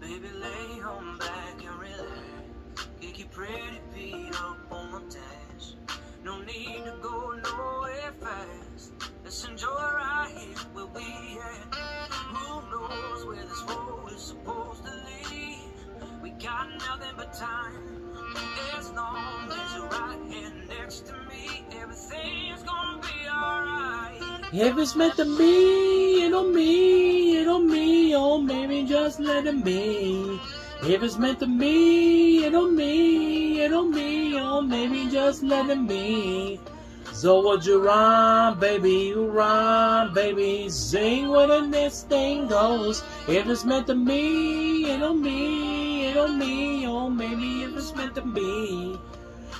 Baby, lay on back and relax. Kick your pretty feet up on my dash. No need to go nowhere fast. Let's enjoy right here where we at. Who knows where this road is supposed to lead? We got nothing but time. If it's meant to be, it'll be, it'll be, oh maybe just let it be. If it's meant to be, it'll be, it'll be, oh maybe just let it be. So what you run, baby, you run, baby, sing when this thing goes. If it's meant to be, it'll be, it'll be, oh maybe if it's meant to be.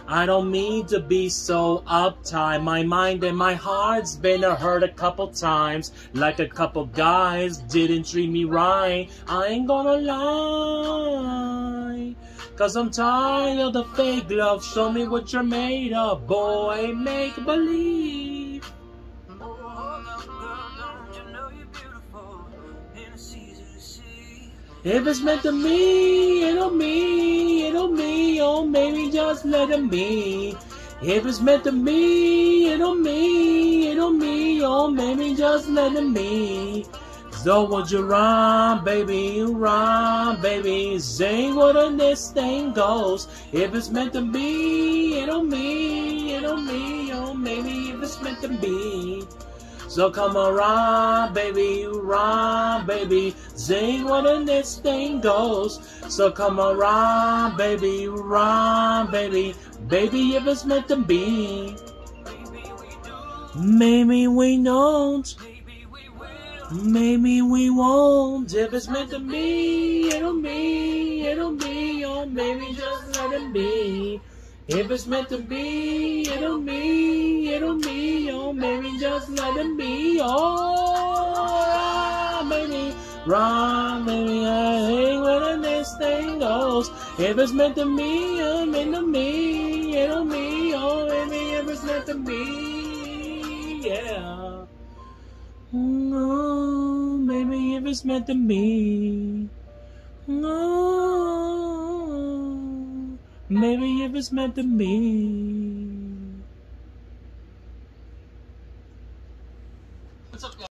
I don't mean to be so uptight. My mind and my heart's been hurt a couple times. Like a couple guys didn't treat me right. I ain't gonna lie. Cause I'm tired of the fake love. Show me what you're made of, boy. Make believe. If it's meant to be, it'll be, just let it be. If it's meant to be, it'll be, it'll be, oh maybe just let it be. So would you run, baby, you run, baby, sing what on this thing goes. If it's meant to be, it'll be, it'll be, oh maybe if it's meant to be. So come around, baby, you baby, sing what in this thing goes. So come around, baby, you baby, baby, if it's meant to be. Maybe we don't, maybe we won't. If it's meant to be, it'll be, it'll be, or maybe just let it be. If it's meant to be, it'll be, it'll be, or maybe just let it be. Oh, maybe run, baby, I hate when this thing goes. If it's meant to be, to be, it'll be, oh, baby, if it's meant to be, yeah. Mm, oh, no, baby, if it's meant to be. No, maybe it was meant to be.